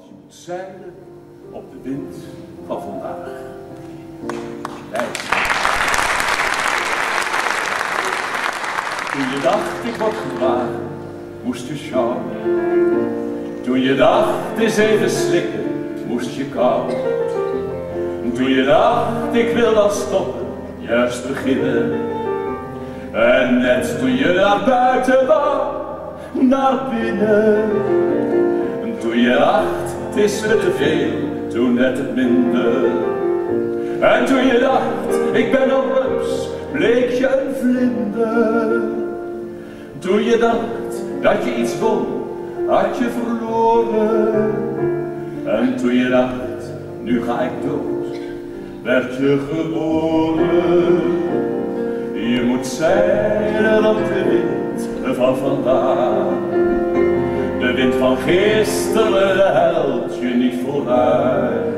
Je moet zeilen op de wind van vandaag. Toen je dacht ik word gedragen, moest je sjouwen. Toen je dacht eens even slikken, moest je kou. Toen je dacht ik wil dan stoppen, juist beginnen. En net toen je naar buiten wou, naar binnen. En toen je dacht, het is me te veel, toen net het minder. En toen je dacht, ik ben een reus, bleek je een vlinder. Toen je dacht dat je iets won, had je verloren. En toen je dacht, nu ga ik dood, werd je geboren. Je moet zeilen op de wind van vandaag. De gisteren helpt je niet vooruit.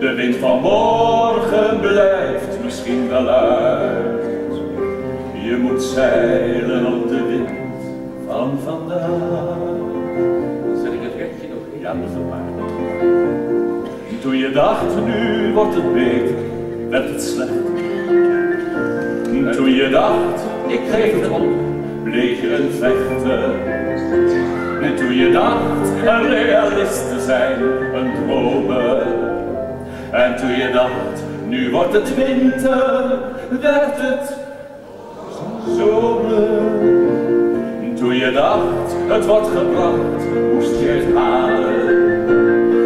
De wind van morgen blijft misschien wel uit. Je moet zeilen op de wind van vandaag. Zet ik het rekje nog? Ja, dat is waar. Toen je dacht, nu wordt het beter, werd het slecht. Toen je dacht, ik geef het op, bleek je een vechter. Je dacht, een realist te zijn, een dromer. En toen je dacht, nu wordt het winter, werd het zomer. Toen je dacht, het wordt gebracht, moest je het halen.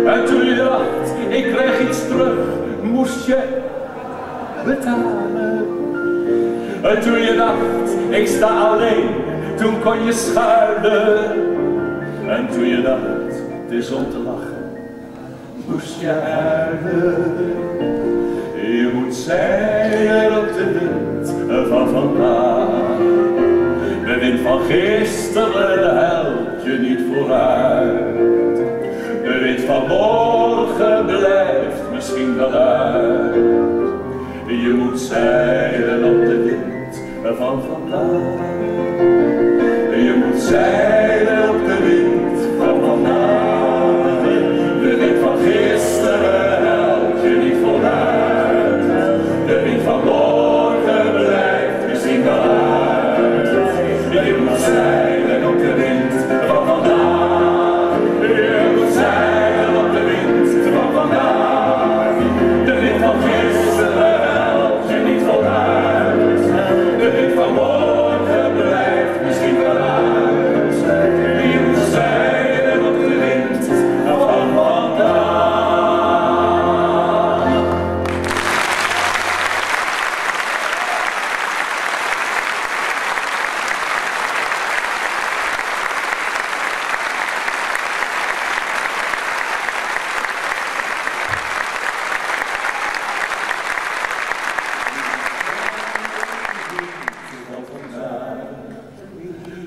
En toen je dacht, ik krijg iets terug, moest je betalen. En toen je dacht, ik sta alleen, toen kon je schuilen. En toen je dacht, het is om te lachen, moest je huilen. Je moet zeilen op de wind van vandaag. De wind van gisteren helpt je niet vooruit. De wind van morgen blijft misschien wel uit. Je moet zeilen op de wind van vandaag. Je moet zeilen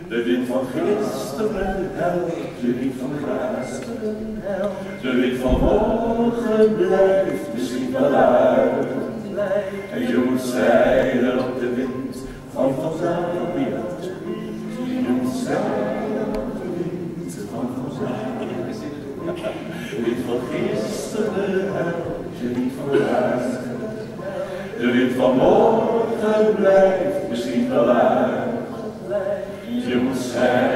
De wind van gisteren helpt je niet van gisteren De wind van morgen blijft misschien wel uit. En je moet zeilen op de wind van vandaag. Je moet zeilen op de wind van vandaag. De wind van gisteren helpt je niet vooruit. De wind van morgen blijft misschien wel uit. De wind. Yes!